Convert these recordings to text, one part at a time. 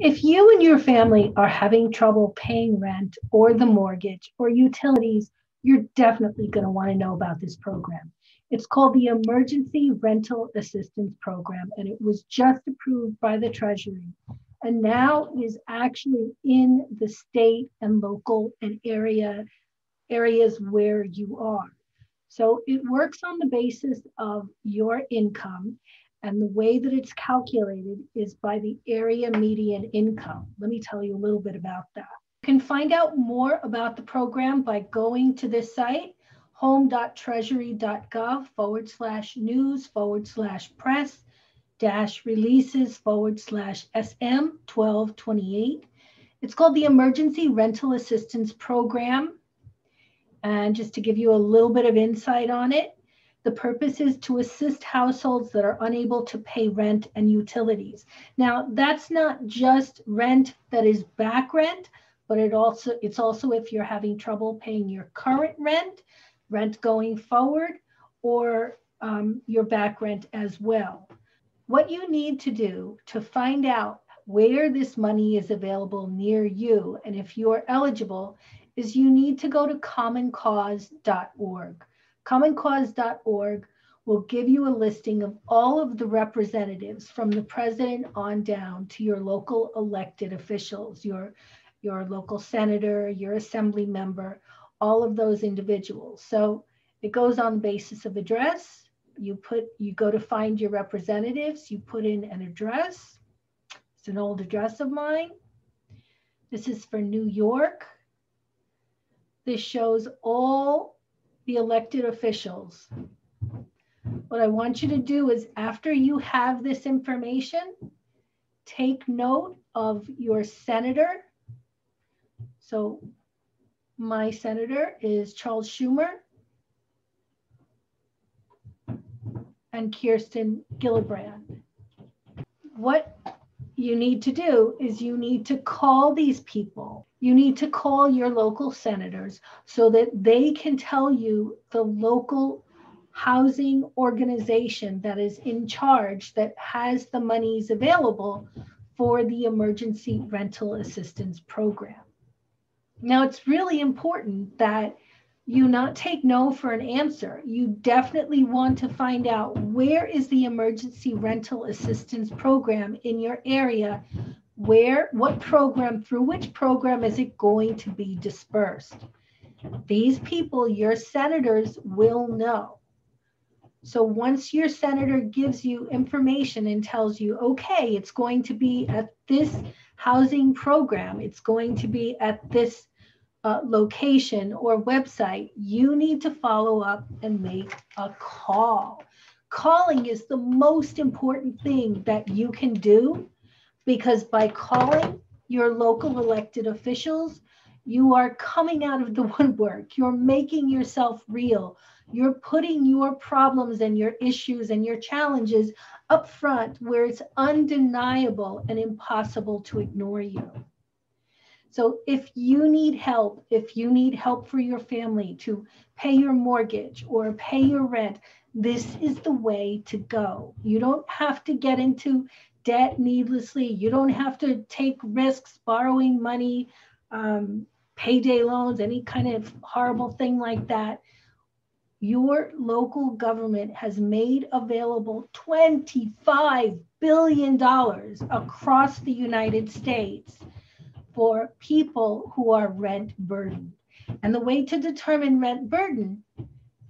If you and your family are having trouble paying rent or the mortgage or utilities, you're definitely going to want to know about this program. It's called the Emergency Rental Assistance Program, and it was just approved by the Treasury and now is actually in the state and local and area areas where you are. So it works on the basis of your income and the way that it's calculated is by the area median income. Let me tell you a little bit about that. You can find out more about the program by going to this site, home.treasury.gov forward slash news forward slash press dash releases forward slash SM 1228. It's called the Emergency Rental Assistance Program. And just to give you a little bit of insight on it, the purpose is to assist households that are unable to pay rent and utilities. Now, that's not just rent that is back rent, but it also it's also if you're having trouble paying your current rent, rent going forward, or um, your back rent as well. What you need to do to find out where this money is available near you and if you're eligible is you need to go to commoncause.org. Commoncause.org will give you a listing of all of the representatives from the president on down to your local elected officials, your, your local senator, your assembly member, all of those individuals. So it goes on the basis of address, you put, you go to find your representatives, you put in an address. It's an old address of mine. This is for New York. This shows all the elected officials. What I want you to do is after you have this information, take note of your senator. So my senator is Charles Schumer. and Kirsten Gillibrand. What you need to do is you need to call these people. You need to call your local senators so that they can tell you the local housing organization that is in charge that has the monies available for the emergency rental assistance program. Now, it's really important that you not take no for an answer. You definitely want to find out where is the emergency rental assistance program in your area? Where, what program, through which program is it going to be dispersed? These people, your senators, will know. So once your senator gives you information and tells you, okay, it's going to be at this housing program, it's going to be at this uh, location or website, you need to follow up and make a call. Calling is the most important thing that you can do because by calling your local elected officials, you are coming out of the woodwork. You're making yourself real. You're putting your problems and your issues and your challenges up front where it's undeniable and impossible to ignore you. So if you need help, if you need help for your family to pay your mortgage or pay your rent, this is the way to go. You don't have to get into debt needlessly. You don't have to take risks borrowing money, um, payday loans, any kind of horrible thing like that. Your local government has made available $25 billion across the United States for people who are rent burdened. And the way to determine rent burden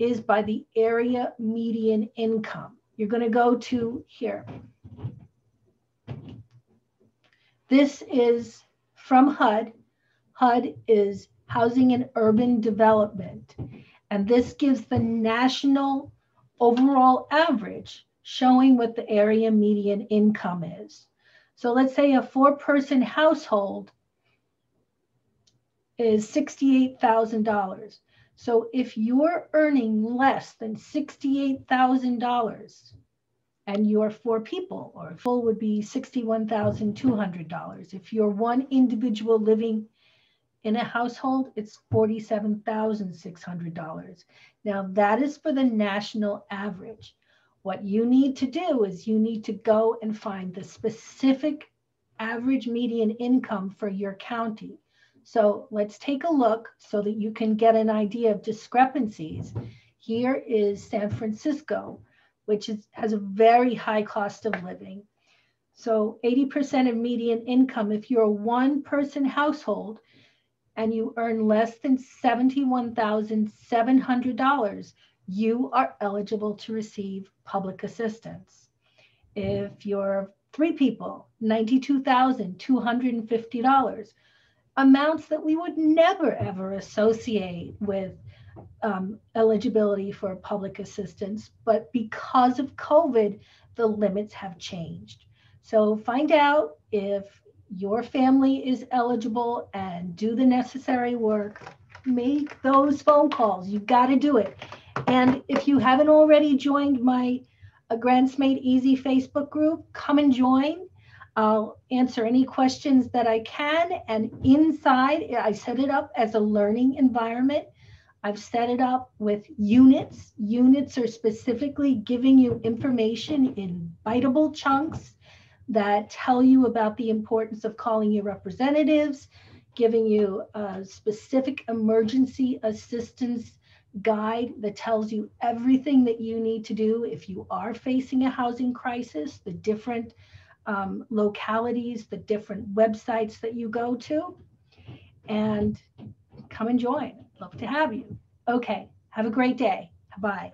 is by the area median income. You're going to go to here. This is from HUD. HUD is Housing and Urban Development. And this gives the national overall average showing what the area median income is. So let's say a four person household is $68,000. So if you're earning less than $68,000 and you're four people, or full would be $61,200. If you're one individual living in a household, it's $47,600. Now that is for the national average. What you need to do is you need to go and find the specific average median income for your county. So let's take a look so that you can get an idea of discrepancies. Here is San Francisco, which is, has a very high cost of living. So 80% of median income, if you're a one person household and you earn less than $71,700, you are eligible to receive public assistance. If you're three people, $92,250, amounts that we would never ever associate with um, eligibility for public assistance. But because of COVID, the limits have changed. So find out if your family is eligible and do the necessary work. Make those phone calls. You've got to do it. And if you haven't already joined my a Grants Made Easy Facebook group, come and join. I'll answer any questions that I can. And inside, I set it up as a learning environment. I've set it up with units. Units are specifically giving you information in biteable chunks that tell you about the importance of calling your representatives, giving you a specific emergency assistance guide that tells you everything that you need to do if you are facing a housing crisis, the different um, localities, the different websites that you go to, and come and join. Love to have you. Okay, have a great day. Bye.